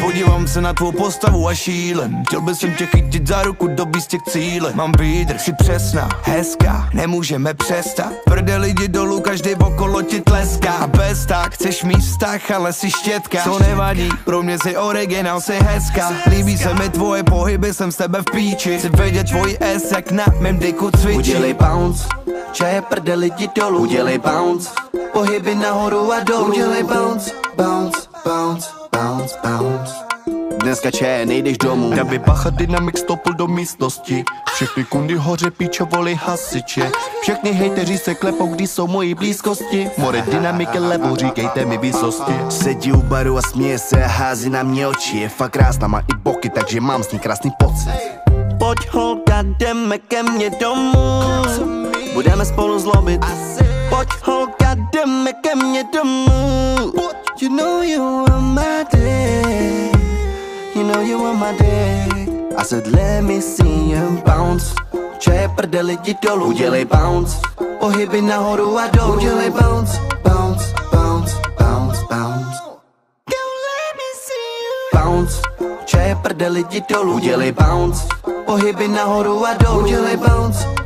Podívám se na tvou postavu a šílem Chtěl bych jsem tě chytit za ruku do těch cíle. Mám výdrž, jsi přesná, hezká, nemůžeme přestat. Prde lidi dolů, každý okolo ti tleská. A bez tak, chceš mít vztah, ale si štětka. To nevadí, pro mě jsi originál, jsi hezká. Líbí se mi tvoje pohyby, jsem s tebe v píči. Chci vědět tvůj S, jak na mém diku cvičí. Udělej bounce, čaje prde lidi dolů. Udělej bounce, pohyby nahoru a dolů. Udělej bounce, bounce, bounce, bounce, bounce. Dneska če, nejdeš domů. Daby bacha dynamik stopl do místnosti. Všechny kundy hoře píčo voli hasiče. Všechny hejteři se klepou, když jsou mojí blízkosti. More dynamiky levo, říkejte mi výsosti. Sedí u baru a směje se a hází na mě oči. Je fakt krásná, má i boky, takže mám s ní krásný pocit. Pojď holka, jdeme ke mně domů. Budeme spolu zlobit. Pojď ke You know you are my day. You know you are my day. I said let me see you bounce. Če dolů. Udělej bounce. Pohyby nahoru a dolů. Udělej bounce, bounce, bounce, bounce, bounce. Don't let me see you. Bounce. Če prde lidi dolů. Udělej bounce. Pohyby nahoru a dolů. Udělej bounce